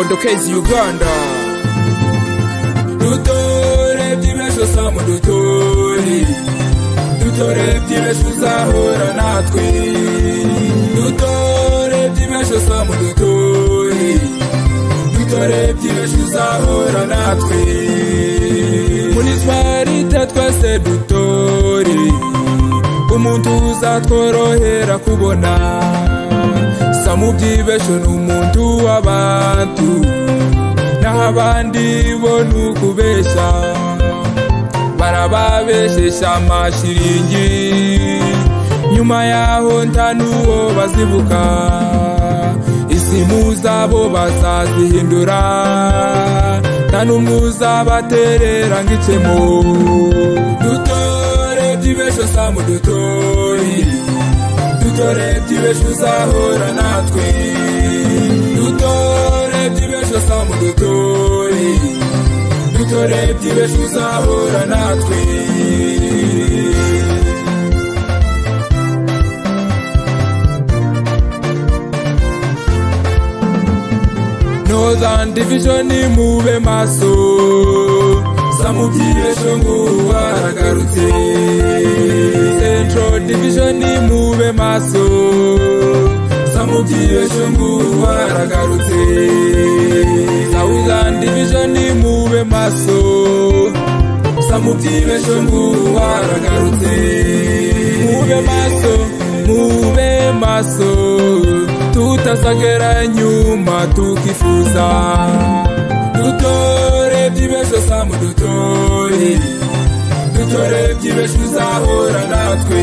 odokezi uganda. Dutore by'ibesho samu dutore dutore by'ibesho uzahora natwe. Dutore by'ibesho samu dutore dutore by'ibesho uzahora natwe. Munisipalite twese dutore umuntu uzatworohera kubona. Samu by'ibesho ni umuntu w'abantu. Naho abandi bo ni ukubeshya barababeshesha amashiringi. Nyuma yaho nta n'uwo bazibuka. Isimu zabo bazazihindura. Nta n'umwe uzabaterera ng'ikemo dutore by'ibesho samu dutori dutore by'ibeshyo uzahura natwe. Dutore by'ibeshyo sa mu dutore dutore by'ibeshyo uzahura natwe. Northern division mube maso. Samubyibesho ngo waragarutse central division mu maso samukire shunguva rakarutse sauzandivishoni muve maso samukire shunguva rakarutse muve maso muve maso tutasakera nyuma tukifuza dutore byibesho samudutore dutore byibesho uzahora natwe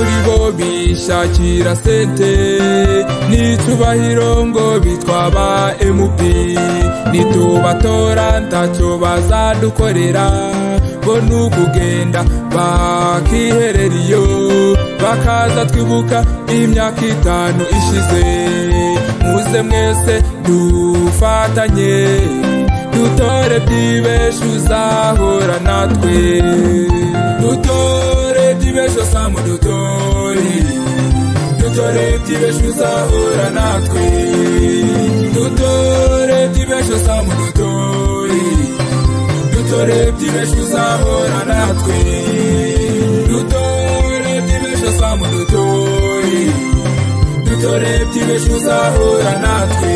muri bo bishakira sente. N'icubahiro ngo bitwa ba mp nitubatora ntacyo bazadukorera. Bo ni ukugenda bakiherera iyo bakaza twibuka imyaka itanu ishize. Muze mwese dufatanye. Dutore by'ibesho uzahora natwe dutore samu dutore dutore by'ibesho uzahora natwe dutore by'ibesho samu dutore dutore by'ibesho uzahora natwe dutore samu dutore dutore by'ibesho uzahora natwe